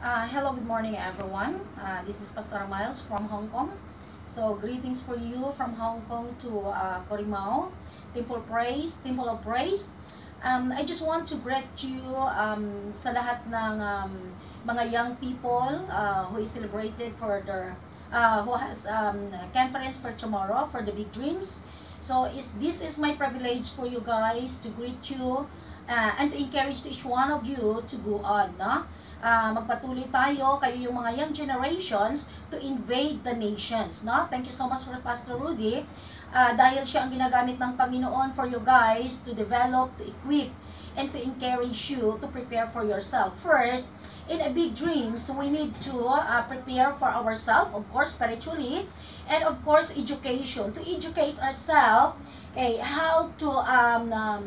Uh, hello, good morning, everyone. Uh, this is Pastor Miles from Hong Kong. So, greetings for you from Hong Kong to uh, Corimao, Temple Praise, Temple of Praise. Um, I just want to greet you um, sa lahat ng um, mga young people uh, who is celebrated for their, uh, who has um, conference for tomorrow for the big dreams. So, is this is my privilege for you guys to greet you uh, and to encourage each one of you to go on, no? Uh, magpatuloy tayo, kayo yung mga young generations, to invade the nations, no? Thank you so much for Pastor Rudy. Uh, dahil siya ang ginagamit ng Panginoon for you guys to develop, to equip, and to encourage you to prepare for yourself. First, in a big dreams, we need to uh, prepare for ourselves, of course, spiritually, and of course, education. To educate ourselves, okay, how to um, um,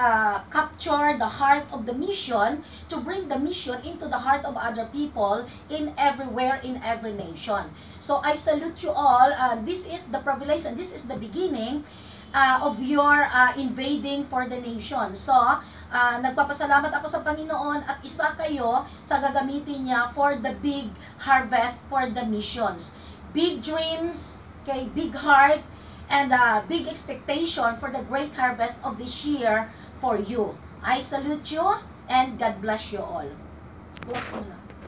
uh, capture the heart of the mission, to bring the mission into the heart of other people in everywhere, in every nation. So I salute you all. Uh, this is the privilege and this is the beginning uh, of your uh, invading for the nation. So, uh, nagpapasalamat ako sa Panginoon at isa kayo sa gagamitin niya for the big harvest for the missions. Big dreams, okay, big heart, and uh, big expectation for the great harvest of this year for you. I salute you and God bless you all. Close mo na.